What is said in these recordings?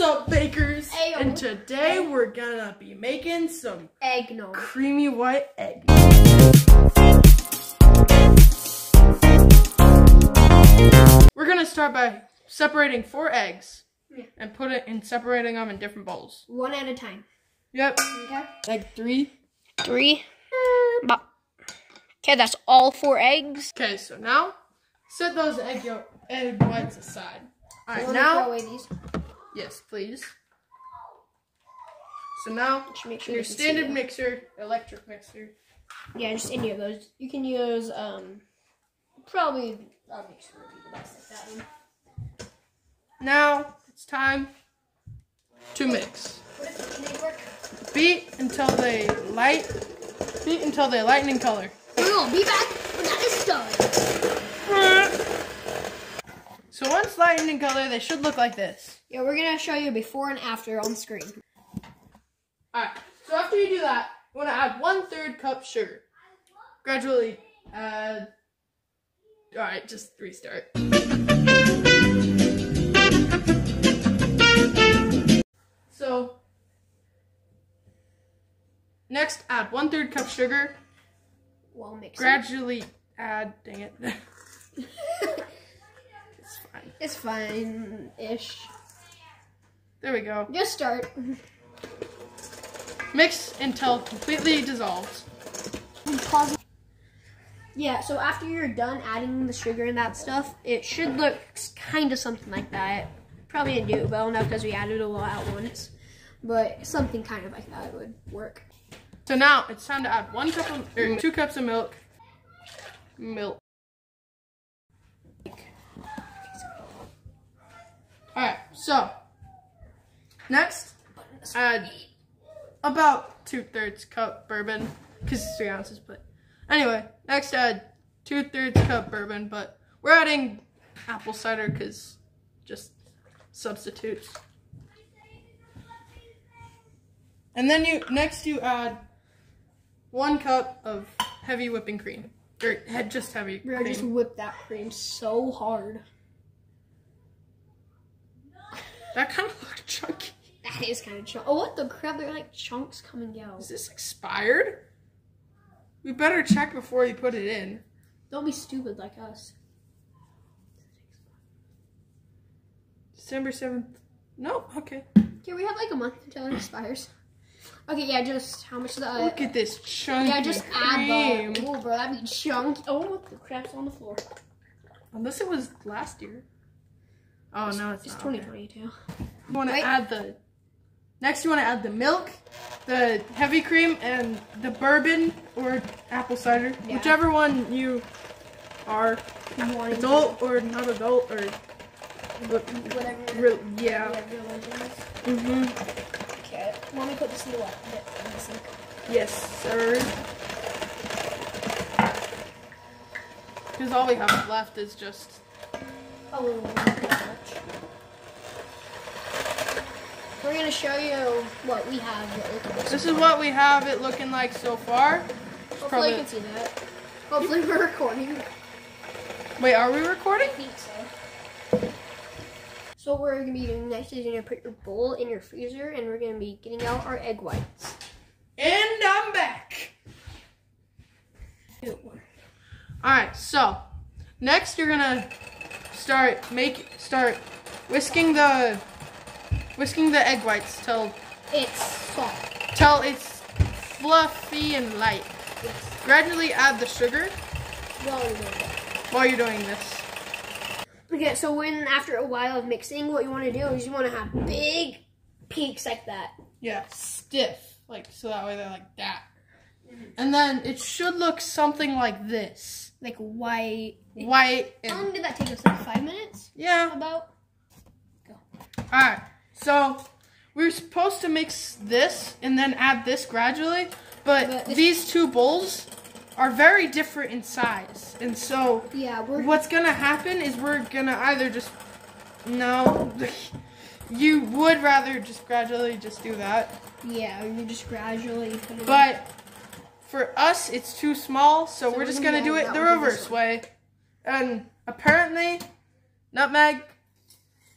What's up, bakers? Ayo. And today we're gonna be making some Eggnog. creamy white egg. We're gonna start by separating four eggs Yeah. and put it in separating them in different bowls. One at a time. Yep. Okay. Egg three. Three. Okay, that's all four eggs. Okay, so now set those egg yolk egg whites aside. All right, now away these. Yes, please. So now sure your you standard mixer, electric mixer. Yeah, just any of those. You can use um probably I'll make sure it'll be the best like that one. Now it's time to mix. Beat until they light. Beat until they lighten in color. We'll be back when that is done. So once lightened in color, they should look like this. Yeah, we're gonna show you before and after on screen. Alright, so after you do that, you want to add one third cup sugar. Gradually add. Alright, just restart. So, next add one third cup sugar. While mixing. Gradually add. Dang it. it's fine. it's fine-ish. There we go. Just start. Mix until completely dissolves. Yeah, so after you're done adding the sugar and that stuff, it should look kind of something like that. Probably didn't do it well enough because we added a lot at once, but something kind of like that would work. So now it's time to add one cup of, or two cups of milk. Milk. Alright, so next add about two thirds cup bourbon. Because it's three ounces, but anyway, next add two thirds cup bourbon, but we're adding apple cider because just substitutes. And then you next you add one cup of heavy whipping cream. Or head just heavy We're gonna just cream. whip that cream so hard. That kind of looked chunky. That is kind of chunky. Oh, what the crap? They're like chunks coming out. Is this expired? We better check before you put it in. Don't be stupid like us. December 7th. No, okay. Okay, we have like a month until it expires. Okay, yeah, just how much the. Look at this chunky yeah, just add the. Oh, bro, that'd be chunky. Oh, what the crap's on the floor? Unless it was last year. Oh, no, it's, It's not. Okay. 2022. You want to add the. Next, you want to add the milk, the heavy cream, and the bourbon or apple cider, Yeah. whichever one you are, want adult or not adult or. Whatever. yeah. Whatever your legend is. Mm-hmm. Okay, let me put this in the what? In the sink. Yes, sir. Because all we have left is just. A little more, not that much. We're gonna show you what we have. Like This is what we have it looking like so far. Hopefully probably- you can see that. Hopefully we're recording. Wait, are we recording? I think so. So what we're gonna be doing next is you're gonna put your bowl in your freezer, and we're gonna be getting out our egg whites. And I'm back. Alright, so next you're gonna start make start whisking the whisking the egg whites till It's soft. till it's fluffy and light. Yes. Gradually add the sugar Well, we're doing that. while you're doing this. Okay, so when after a while of mixing, what you want to do is you want to have big peaks like that. Yeah, stiff. Like so that way they're like that. Mm-hmm. And then it should look something like this. Like white. White How long did that take us? Like five minutes? yeah. About? Go. Alright. So we're supposed to mix this and then add this gradually, but But these two bowls are very different in size. And so Yeah, we're. what's gonna happen is we're gonna either just no you would rather just gradually just do that. Yeah, you just gradually put it. But for us, it's too small, so, So we're we're just gonna gonna do it the to reverse way. And apparently, nutmeg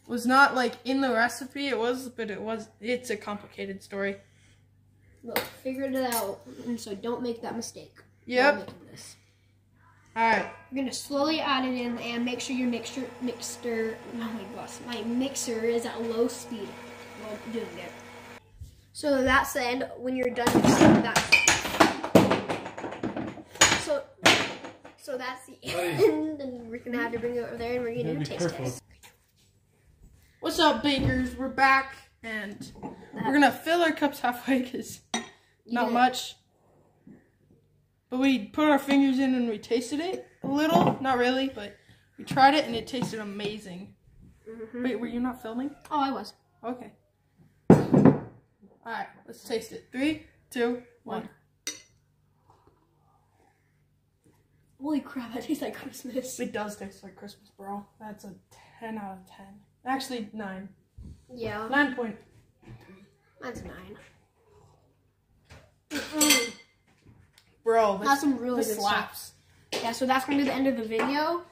was not like in the recipe. It was, but it was. It's a complicated story. Look, figured it out, and so don't make that mistake. while Yep. making this. All right. You're gonna slowly add it in and make sure your mixture mixer oh my gosh, my mixer is at low speed while doing it. So that's the end when you're done mixing that. So so that's the end and we're gonna have to bring it over there and we're gonna do a taste careful. test. What's up, bakers? We're back, and we're gonna fill our cups halfway because not Yeah. much. But we put our fingers in and we tasted it a little. Not really, but we tried it and it tasted amazing. Mhm. Wait, were you not filming? Oh I was. Okay. All right, let's taste it. Three, two, one. Holy crap, that tastes like Christmas. It does taste like Christmas, bro. That's a ten out of ten. Actually, nine. Yeah. Nine point. Mine's nine. Bro, this, That's some really good stuff. slaps. Yeah, so that's gonna be the end of the video.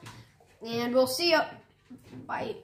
And we'll see you. Bye.